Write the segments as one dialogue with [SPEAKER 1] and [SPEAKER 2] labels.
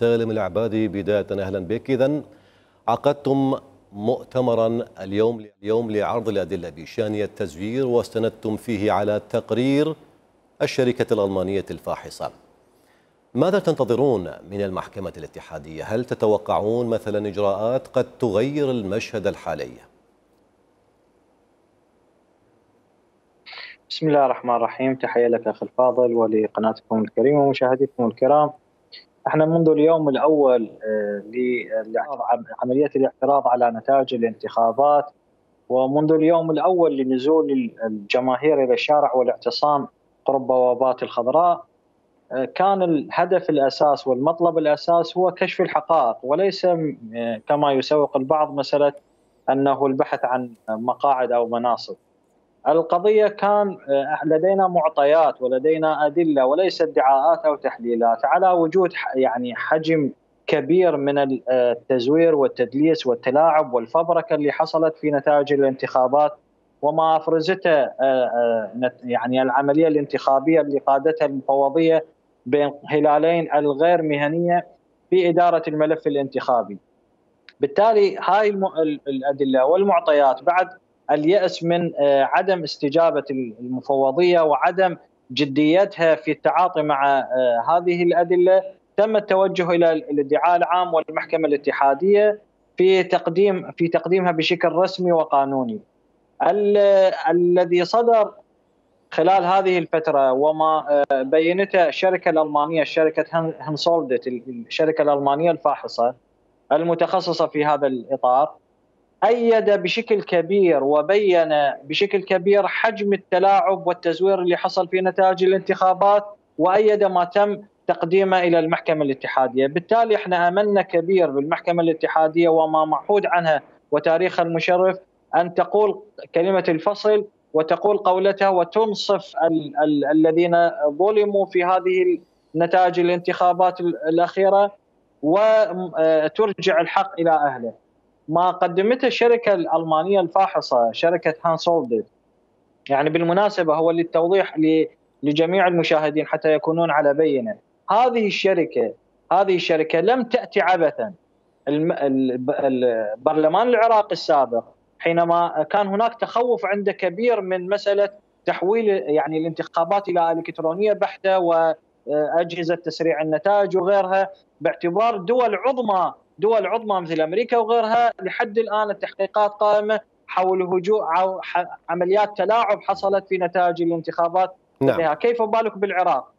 [SPEAKER 1] سالم العبادي بداية أهلا بك إذا عقدتم مؤتمرا اليوم اليوم لعرض الأدلة بشأن التزوير واستندتم فيه على تقرير الشركة الألمانية الفاحصة ماذا تنتظرون من المحكمة الاتحادية؟ هل تتوقعون مثلا إجراءات قد تغير المشهد الحالي؟
[SPEAKER 2] بسم الله الرحمن الرحيم تحية لك أخي الفاضل ولقناتكم الكريمة ومشاهديكم الكرام إحنا منذ اليوم الأول لعمليه الاعتراض على نتائج الانتخابات ومنذ اليوم الأول لنزول الجماهير إلى الشارع والاعتصام قرب بوابات الخضراء كان الهدف الأساس والمطلب الأساس هو كشف الحقائق وليس كما يسوق البعض مسألة أنه البحث عن مقاعد أو مناصب. القضية كان لدينا معطيات ولدينا أدلة وليس ادعاءات أو تحليلات على وجود يعني حجم كبير من التزوير والتدليس والتلاعب والفبركة اللي حصلت في نتائج الانتخابات وما أفرزته يعني العملية الانتخابية اللي قادتها المفوضية بين هلالين الغير مهنية في إدارة الملف الانتخابي. بالتالي هاي الأدلة والمعطيات بعد اليأس من عدم استجابة المفوضية وعدم جديتها في التعاطي مع هذه الأدلة تم التوجه إلى الادعاء العام والمحكمة الاتحادية في تقديم في تقديمها بشكل رسمي وقانوني. الذي صدر خلال هذه الفترة وما بينته الشركة الألمانية شركة هنسولدت الشركة الألمانية الفاحصة المتخصصة في هذا الإطار أيد بشكل كبير وبين بشكل كبير حجم التلاعب والتزوير اللي حصل في نتائج الانتخابات وأيد ما تم تقديمه إلى المحكمة الاتحادية. بالتالي إحنا أملنا كبير بالمحكمة الاتحادية وما معهود عنها. وتاريخها المشرف أن تقول كلمة الفصل وتقول قولتها وتنصف ال ال الذين ظلموا في هذه نتائج الانتخابات الأخيرة وترجع الحق إلى أهله. ما قدمته الشركة الألمانية الفاحصة شركة هانسولدد يعني بالمناسبة هو للتوضيح لجميع المشاهدين حتى يكونون على بينة. هذه الشركة هذه الشركة لم تأتي عبثا. البرلمان العراقي السابق حينما كان هناك تخوف عنده كبير من مسألة تحويل يعني الانتخابات إلى إلكترونية بحتة واجهزه تسريع النتائج وغيرها باعتبار دول عظمى دول عظمى مثل أمريكا وغيرها لحد الآن التحقيقات قائمة حول هجوم أو عمليات تلاعب حصلت في نتائج الانتخابات نعم. كيف بالك بالعراق؟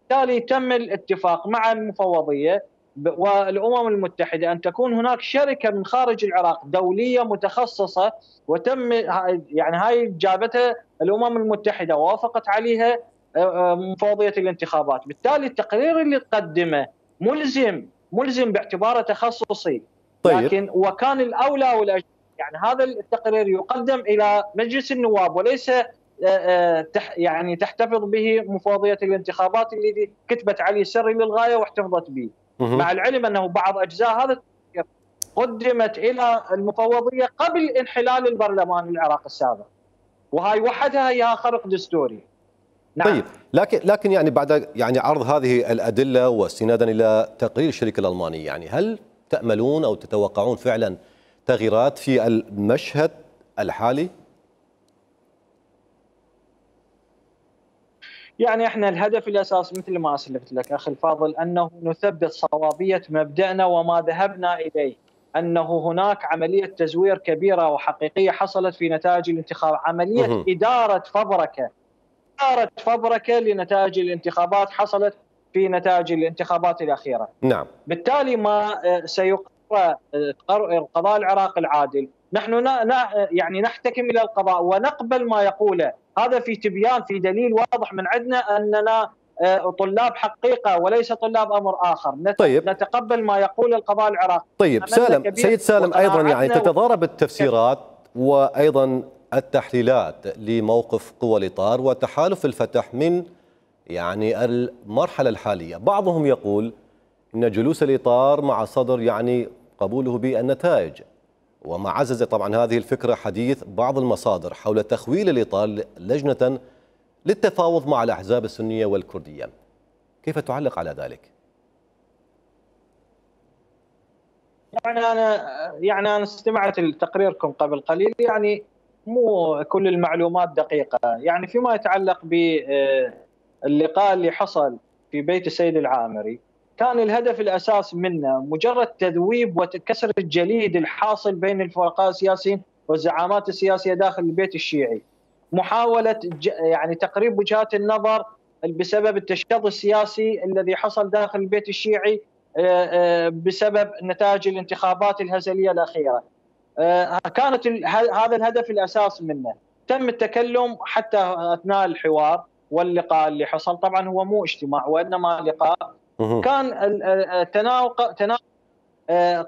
[SPEAKER 2] بالتالي تم الاتفاق مع المفوضية والأمم المتحدة أن تكون هناك شركة من خارج العراق دولية متخصصة وتم يعني هاي جابتها الأمم المتحدة ووافقت عليها مفوضية الانتخابات، بالتالي التقرير اللي قدمه ملزم ملزم باعتباره تخصصي. طيب. لكن وكان الأولى والأج... يعني هذا التقرير يقدم إلى مجلس النواب وليس يعني تحتفظ به مفوضية الانتخابات اللي كتبت عليه سري للغاية واحتفظت به. مع العلم أنه بعض أجزاء هذا قدمت إلى المفوضية قبل انحلال البرلمان العراقي السابق. وهاي وحدها هي خرق دستوري.
[SPEAKER 1] نعم. طيب لكن لكن يعني بعد يعني عرض هذه الأدلة واستنادا إلى تقرير الشركة الألمانية يعني هل تأملون أو تتوقعون فعلا تغييرات في المشهد الحالي؟
[SPEAKER 2] يعني إحنا الهدف الاساسي مثل ما أسلفت لك أخي الفاضل أنه نثبت صوابية مبدأنا وما ذهبنا إليه أنه هناك عملية تزوير كبيرة وحقيقية حصلت في نتائج الانتخاب، عملية إدارة فبركة صارت فبركة لنتائج الانتخابات حصلت في نتائج الانتخابات الأخيرة.
[SPEAKER 1] نعم.
[SPEAKER 2] بالتالي ما سيقر القضاء العراقي العادل، نحن يعني نحتكم إلى القضاء ونقبل ما يقوله، هذا في تبيان في دليل واضح من عندنا أننا طلاب حقيقة وليس طلاب أمر آخر
[SPEAKER 1] طيب.
[SPEAKER 2] نتقبل ما يقول القضاء العراقي
[SPEAKER 1] طيب سالم سيد سالم أيضا يعني تتضارب التفسيرات وأيضا التحليلات لموقف قوى الإطار وتحالف الفتح من يعني المرحلة الحالية. بعضهم يقول أن جلوس الإطار مع صدر يعني قبوله بالنتائج. ومع عزز طبعا هذه الفكرة حديث بعض المصادر حول تخويل الإطار لجنة للتفاوض مع الأحزاب السنية والكردية. كيف تعلق على ذلك؟
[SPEAKER 2] يعني أنا يعني أنا استمعت لتقريركم قبل قليل يعني مو كل المعلومات دقيقة يعني فيما يتعلق باللقاء اللي حصل في بيت السيد العامري كان الهدف الأساس منه مجرد تذويب وكسر الجليد الحاصل بين الفرقاء السياسيين والزعامات السياسية داخل البيت الشيعي. محاولة يعني تقريب وجهات النظر بسبب التشظ السياسي الذي حصل داخل البيت الشيعي آه، آه، بسبب نتائج الانتخابات الهزلية الأخيرة. آه، كانت هذا الهدف الأساس منه. تم التكلم حتى أثناء الحوار واللقاء اللي حصل. طبعا هو مو اجتماع وإنما لقاء. كان تناول تناول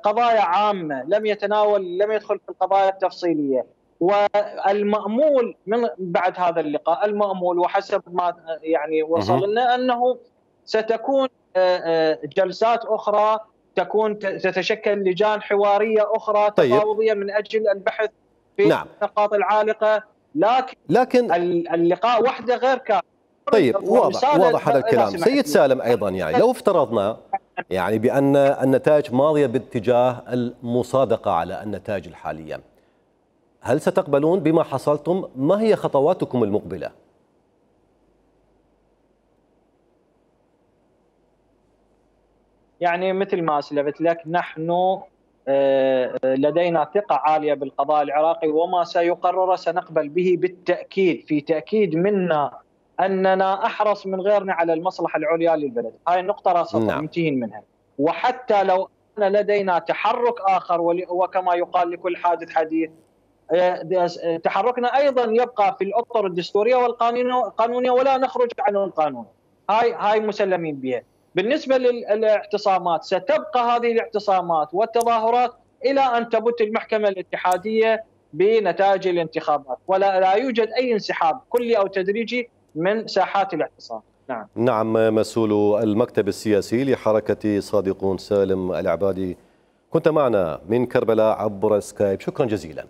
[SPEAKER 2] قضايا عامة. لم يتناول لم يدخل في القضايا التفصيلية. والمأمول من بعد هذا اللقاء المأمول وحسب ما يعني وصل لنا أنه ستكون جلسات أخرى تكون تتشكل لجان حوارية أخرى طيب. تفاوضية من أجل البحث في نعم. النقاط العالقة. لكن لكن اللقاء وحده غير كافي
[SPEAKER 1] طيب واضح واضح هذا الكلام. سيد سالم أيضا يعني لو افترضنا يعني بأن النتائج ماضية باتجاه المصادقة على النتائج الحالية هل ستقبلون بما حصلتم؟ ما هي خطواتكم المقبلة؟
[SPEAKER 2] يعني مثل ما اسلفت لك نحن آه، لدينا ثقة عالية بالقضاء العراقي وما سيقرر سنقبل به بالتأكيد في تأكيد منا أننا أحرص من غيرنا على المصلحة العليا للبلد، هاي النقطه راس نعم. منتهين منها. وحتى لو أن لدينا تحرك آخر وكما يقال لكل حادث حديث آه، تحركنا أيضا يبقى في الأطر الدستورية والقانونية ولا نخرج عن القانون. هاي هاي مسلمين بها. بالنسبة للاعتصامات ستبقى هذه الاعتصامات والتظاهرات إلى أن تبت المحكمة الاتحادية بنتائج الانتخابات. ولا لا يوجد أي انسحاب كلي أو تدريجي من ساحات الاعتصام. نعم.
[SPEAKER 1] نعم مسؤول المكتب السياسي لحركة صادقون سالم العبادي. كنت معنا من كربلاء عبر سكايب. شكرا جزيلا.